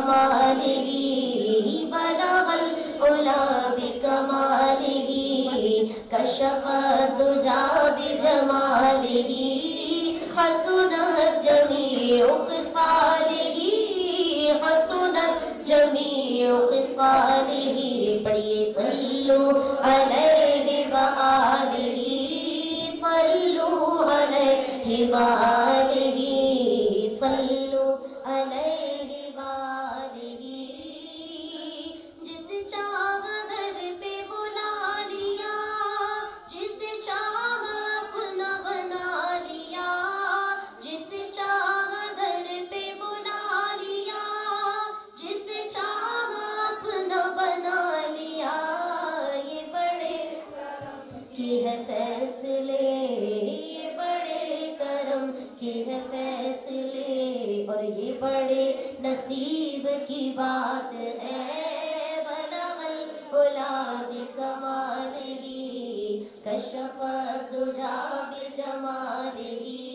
कमालिही बलगल उला बिकमालिही कशफ दुजा बिजमालिही हसनत जमीउ खिसालिही हसनत जमीउ खिसालिही पढ़िए सल्लु अलैहि व आलिही, सल्लु अलैहि व आलिही अलैहि बड़े नसीब की बात है। बलगल उला बिकमालिही कशफ दुजा बिजमालिही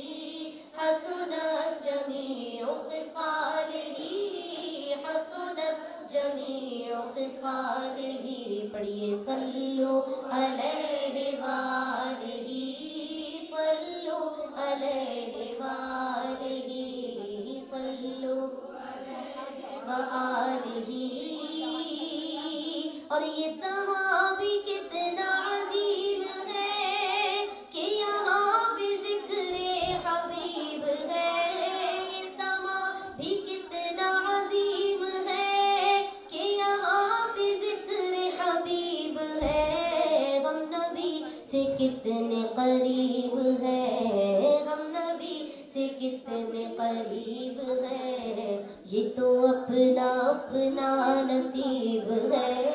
हसनत जमीउ खिसालिही हसनत जमीउ खिसालिही पढ़िए सल्लु अलैहि वालिही, सल्लु अलैहि वालिही और ये समा भी कितना अजीम है कि यहाँ भी ज़िक्र हबीब है। ये समा भी कितना अजीम है कि यहाँ भी ज़िक्र हबीब है। हम नबी से कितने करीब है? हम नबी से कितने करीब है? ये तो अपना अपना नसीब है।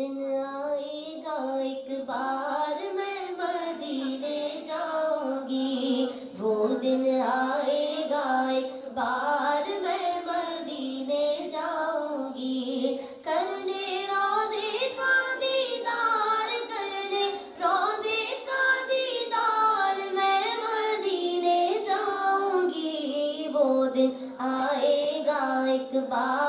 दिन आएगा, एक बार मैं मदीने जाऊँगी। वो दिन आएगा, एक बार मैं मदीने जाऊँगी। करने रोज़े का दीदार, करने रोज़े का दीदार मैं मदीने जाऊँगी। वो दिन आएगा, एक बार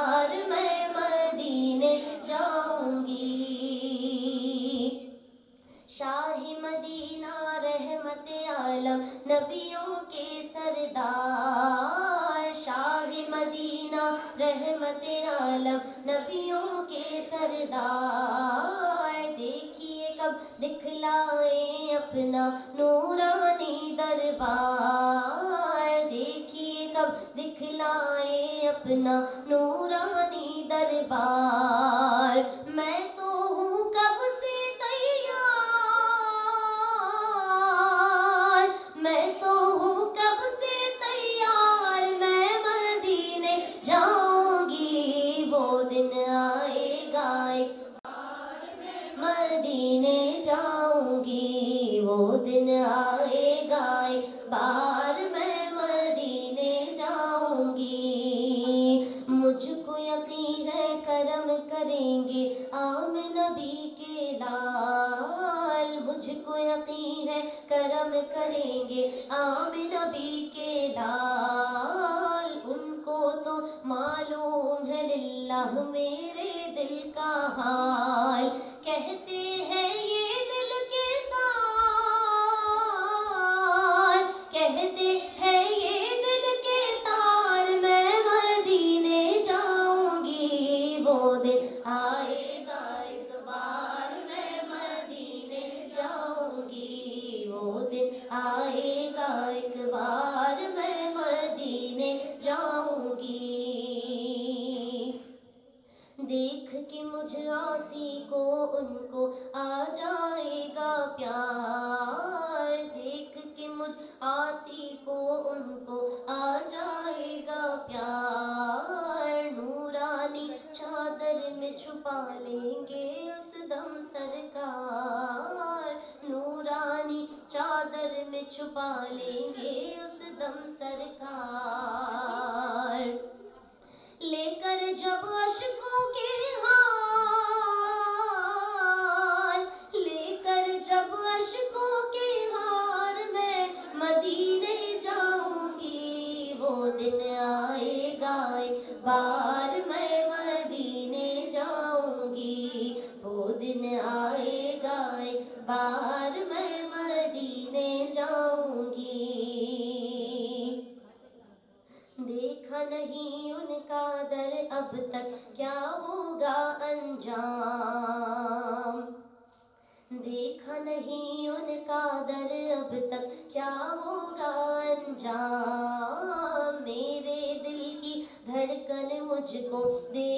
आलम नबियों के सरदार, शाह मदीना, रहमत आलम। नबियों के सरदार, देखिए कब दिखलाए अपना नूरानी दरबार। देखिए कब दिखलाए अपना नूरानी दरबार। मुझको यकीन है, करम करेंगे आम नबी के लाल। मुझको यकीन है, करम करेंगे आम नबी के लाल। उनको तो मालूम है, लिल्लाह मेरे दिल का हाल। छुपा लेंगे उस दम सरकार। उनका दर अब तक क्या होगा अंजाम? देखा नहीं उनका दर अब तक क्या होगा अंजाम? मेरे दिल की धड़कन मुझको देती